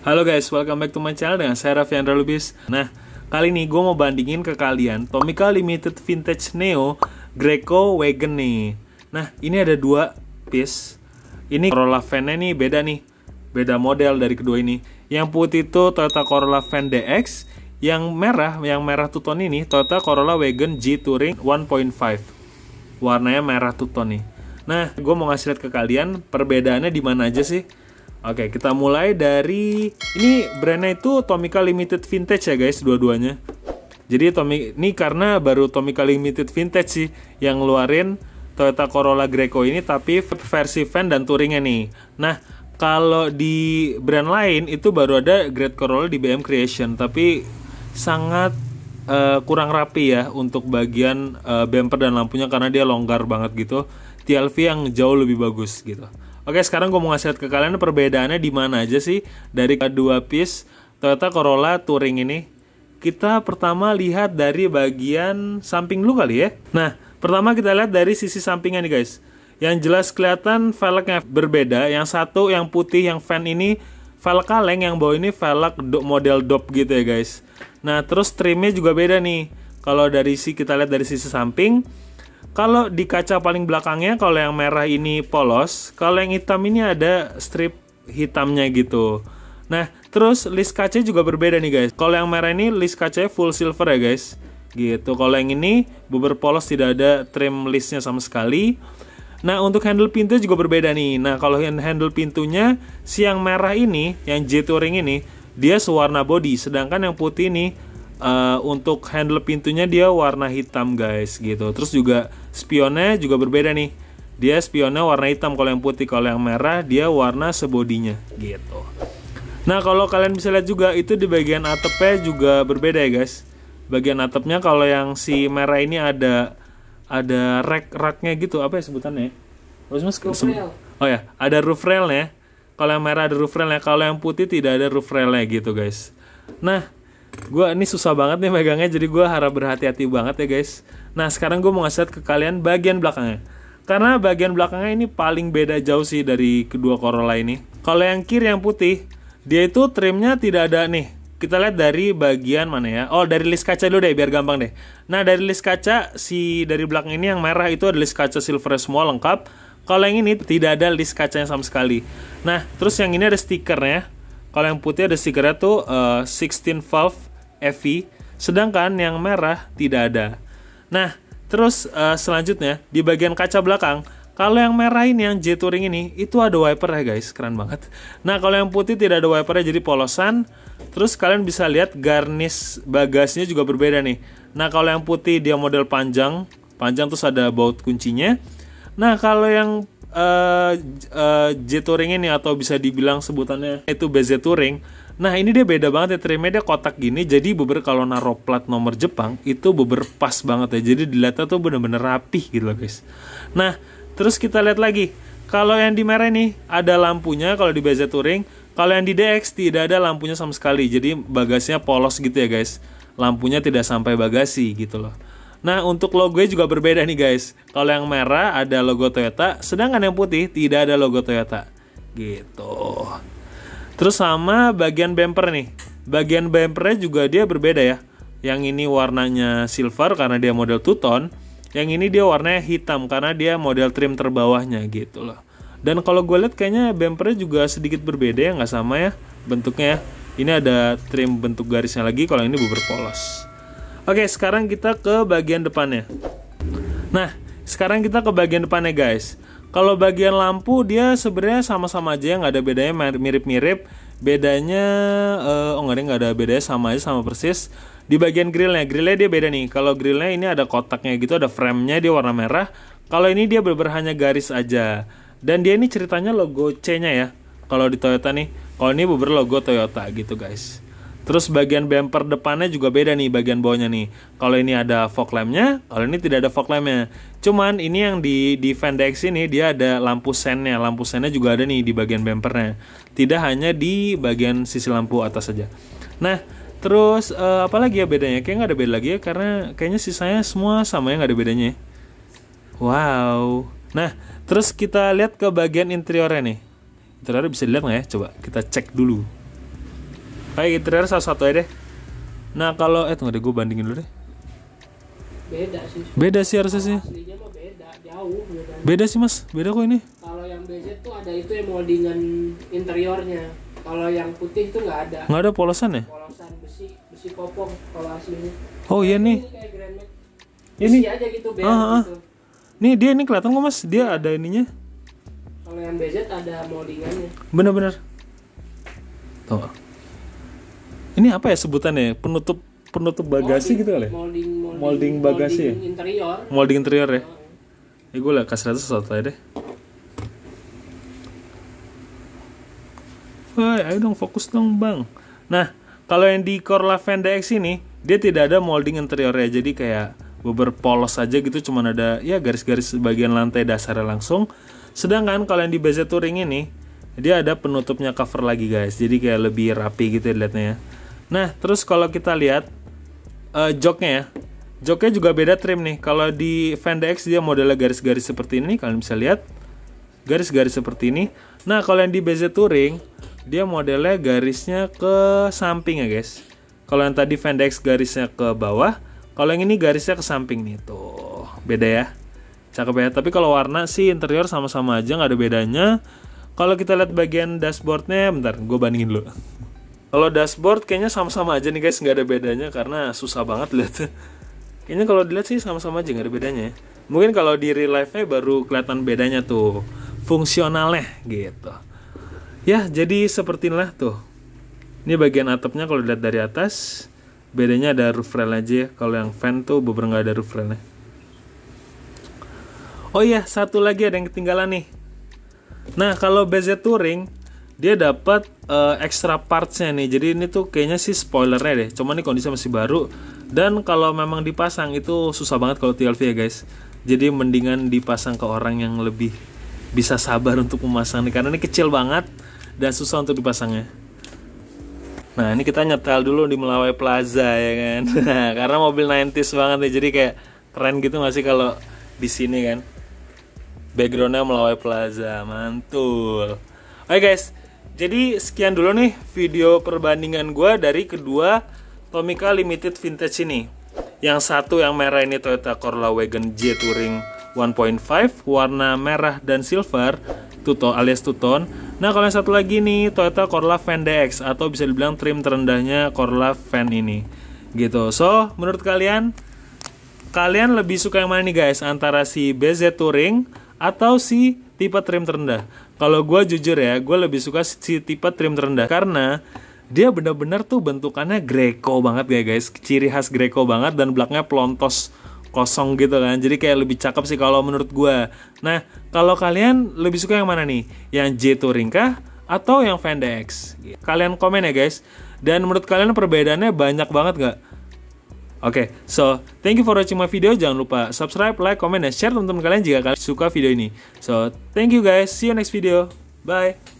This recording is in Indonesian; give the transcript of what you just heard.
Halo guys, welcome back to my channel dengan saya Raffi Andra Lubis. Nah, kali ini gue mau bandingin ke kalian Tomica Limited Vintage Neo Greco Wagon nih. Nah, ini ada dua piece. Ini Corolla fan nih beda nih. Beda model dari kedua ini. Yang putih itu Toyota Corolla Fan DX, yang merah, yang merah tuton ini Toyota Corolla Wagon G Touring 1.5. Warnanya merah tuton nih. Nah, gue mau ngasih lihat ke kalian perbedaannya di mana aja sih. Oke, kita mulai dari ini brandnya itu Tomica Limited Vintage ya guys, dua-duanya. Jadi Tomi ini karena baru Tomica Limited Vintage sih yang ngeluarin Toyota Corolla Greco ini tapi versi van dan touringnya nih. Nah, kalau di brand lain itu baru ada Great Corolla di BM Creation tapi sangat uh, kurang rapi ya untuk bagian uh, bumper dan lampunya karena dia longgar banget gitu. TLV yang jauh lebih bagus gitu. Oke, sekarang gue mau ngasih lihat ke kalian perbedaannya di mana aja sih dari kedua piece Toyota Corolla Touring ini. Kita pertama lihat dari bagian samping dulu kali ya. Nah, pertama kita lihat dari sisi sampingnya nih guys. Yang jelas kelihatan velgnya berbeda. Yang satu yang putih yang fan ini velg kaleng, yang bawah ini velg model dop gitu ya guys. Nah, terus trimnya juga beda nih. Kalau dari si kita lihat dari sisi samping, kalau di kaca paling belakangnya, kalau yang merah ini polos, kalau yang hitam ini ada strip hitamnya gitu. Nah, terus list kaca juga berbeda nih guys. Kalau yang merah ini list kacanya full silver ya guys. Gitu. Kalau yang ini bumper polos tidak ada trim listnya sama sekali. Nah, untuk handle pintu juga berbeda nih. Nah, kalau handle pintunya si yang merah ini, yang J Touring ini, dia sewarna body, sedangkan yang putih ini Uh, untuk handle pintunya dia warna hitam guys gitu. Terus juga spionnya juga berbeda nih. Dia spionnya warna hitam kalau yang putih, kalau yang merah dia warna sebodinya gitu. Nah kalau kalian bisa lihat juga itu di bagian atapnya juga berbeda ya guys. Bagian atapnya kalau yang si merah ini ada ada rack racknya gitu apa ya sebutannya? Terus mas Oh ya ada roof railnya. Kalau yang merah ada roof railnya, kalau yang putih tidak ada roof railnya gitu guys. Nah gue ini susah banget nih megangnya jadi gue harap berhati-hati banget ya guys. Nah sekarang gue mau ngasih ke kalian bagian belakangnya. Karena bagian belakangnya ini paling beda jauh sih dari kedua Corolla ini. Kalau yang kiri yang putih dia itu trimnya tidak ada nih. Kita lihat dari bagian mana ya? Oh dari list kaca dulu deh biar gampang deh. Nah dari list kaca si dari belakang ini yang merah itu ada list kaca silver semua lengkap. Kalau yang ini tidak ada list kacanya sama sekali. Nah terus yang ini ada stikernya kalau yang putih ada stikernya tuh uh, 16 valve EV, sedangkan yang merah tidak ada. Nah, terus uh, selanjutnya di bagian kaca belakang, kalau yang merah ini yang J Touring ini itu ada wiper ya guys, keren banget. Nah, kalau yang putih tidak ada wipernya jadi polosan. Terus kalian bisa lihat garnish bagasinya juga berbeda nih. Nah, kalau yang putih dia model panjang, panjang terus ada baut kuncinya. Nah, kalau yang uh, uh, J Touring ini atau bisa dibilang sebutannya itu BZ Touring. Nah ini dia beda banget ya trimnya dia kotak gini jadi beber kalau naruh plat nomor Jepang itu beber pas banget ya jadi dilihatnya tuh bener-bener rapih gitu loh guys. Nah terus kita lihat lagi kalau yang di merah ini ada lampunya kalau di BZ Touring kalau yang di DX tidak ada lampunya sama sekali jadi bagasinya polos gitu ya guys lampunya tidak sampai bagasi gitu loh. Nah, untuk logonya juga berbeda nih guys. Kalau yang merah ada logo Toyota, sedangkan yang putih tidak ada logo Toyota. Gitu. Terus sama bagian bumper nih. Bagian bumpernya juga dia berbeda ya. Yang ini warnanya silver karena dia model two tone. Yang ini dia warnanya hitam karena dia model trim terbawahnya gitu loh. Dan kalau gue lihat kayaknya bumpernya juga sedikit berbeda ya, nggak sama ya bentuknya ya. Ini ada trim bentuk garisnya lagi, kalau ini bumper polos. Oke, sekarang kita ke bagian depannya. Nah, sekarang kita ke bagian depannya guys. Kalau bagian lampu dia sebenarnya sama-sama aja, nggak ada bedanya, mirip-mirip. Bedanya, uh, oh nggak ada bedanya, sama aja, sama persis. Di bagian grillnya, grillnya dia beda nih. Kalau grillnya ini ada kotaknya gitu, ada framenya dia warna merah. Kalau ini dia bener hanya garis aja. Dan dia ini ceritanya logo C-nya ya. Kalau di Toyota nih, kalau ini bener logo Toyota gitu guys. Terus bagian bumper depannya juga beda nih bagian bawahnya nih. Kalau ini ada fog lampnya, kalau ini tidak ada fog lampnya. Cuman ini yang di di Vendex ini dia ada lampu sennya. Lampu sennya juga ada nih di bagian bumpernya. Tidak hanya di bagian sisi lampu atas saja. Nah, terus uh, apa lagi ya bedanya? Kayaknya nggak ada beda lagi ya karena kayaknya sisanya semua sama ya nggak ada bedanya. Ya. Wow. Nah, terus kita lihat ke bagian interiornya nih. Interiornya bisa dilihat nggak ya? Coba kita cek dulu. Kayak interior salah satu aja deh. Nah kalau eh tunggu deh gue bandingin dulu deh. beda sih Beda sih harusnya sih. aslinya mah beda jauh beda Beda sih mas, beda kok ini. kalau yang BZ tuh ada itu yang moldingan interiornya kalau yang putih tuh nggak ada Nggak ada polosan ya? polosan besi besi kopong kalau aslinya Oh iya nih. ini besi aja gitu beda Ah, ah. gitu Nih dia ini kelihatan kok mas, dia ada ininya. kalau yang BZ ada moldingannya Bener-bener. Tuh. Ini apa ya sebutannya? Penutup penutup bagasi Molding- gitu kali? ya? molding molding, Molding bagasi ya? molding interior Molding interior ya? Ya gue lah kasih rata sesuatu aja deh. Woi, ayo dong fokus dong bang. Nah, kalau yang di Corolla Vanda X ini, dia tidak ada molding interiornya, jadi kayak beber polos aja gitu, cuman ada ya garis-garis bagian lantai dasarnya langsung. Sedangkan kalau yang di BZ Touring ini, dia ada penutupnya cover lagi guys, jadi kayak lebih rapi gitu ya dilihatnya ya. Nah, terus kalau kita lihat eh, joknya ya, joknya juga beda trim nih. Kalau di Vanda X dia modelnya garis-garis seperti ini, kalian bisa lihat garis-garis seperti ini. Nah, kalau yang di BZ Touring, dia modelnya garisnya ke samping ya, guys. Kalau yang tadi Vanda X garisnya ke bawah, kalau yang ini garisnya ke samping nih. Tuh, beda ya. Cakep ya. Tapi kalau warna sih interior sama-sama aja, nggak ada bedanya. Kalau kita lihat bagian dashboardnya, bentar, gue bandingin dulu. Kalau dashboard kayaknya sama-sama aja nih guys, nggak ada bedanya karena susah banget lihat. Kayaknya kalau dilihat sih sama-sama aja nggak ada bedanya. ya. Mungkin kalau di real life-nya baru kelihatan bedanya tuh fungsionalnya gitu. Ya, jadi seperti inilah tuh. Ini bagian atapnya kalau dilihat dari atas, bedanya ada roof rail aja ya. Kalau yang fan tuh beberapa nggak ada roof railnya. Oh iya, satu lagi ada yang ketinggalan nih. Nah, kalau BZ Touring dia dapat eh, extra partsnya nih. Jadi ini tuh kayaknya sih spoilernya deh. Cuma ini kondisi masih baru dan kalau memang dipasang itu susah banget kalau TLV ya guys. Jadi mendingan dipasang ke orang yang lebih bisa sabar untuk memasang nih karena ini kecil banget dan susah untuk dipasangnya. Nah ini kita nyetel dulu di Melawai Plaza ya kan Karena mobil 90s banget nih Jadi kayak keren gitu gak sih kalau di sini kan Backgroundnya Melawai Plaza Mantul Oke guys Jadi sekian dulu nih video perbandingan gue dari kedua Tomica Limited Vintage ini. Yang satu yang merah ini Toyota Corolla Wagon J Touring 1.5 Warna merah dan silver Tuto alias Tuton. Nah kalau yang satu lagi nih Toyota Corolla Van DX Atau bisa dibilang trim terendahnya Corolla Van ini. Gitu. So menurut kalian Kalian lebih suka yang mana nih guys? Antara si BZ Touring Atau si tipe trim terendah. Kalau gue jujur ya Gue lebih suka si tipe trim terendah Karena dia benar-benar tuh bentukannya Greco banget ya guys. Ciri khas Greco banget Dan belakangnya pelontos kosong gitu kan. Jadi kayak lebih cakep sih kalau menurut gue nah kalau kalian lebih suka yang mana nih? Yang J Touring kah atau yang Vanda X kalian komen ya guys. Dan menurut kalian perbedaannya banyak banget gak Oke, so thank you for watching my video. Jangan lupa subscribe, like, comment, dan share teman-teman kalian jika kalian suka video ini. So, thank you guys. See you next video. Bye.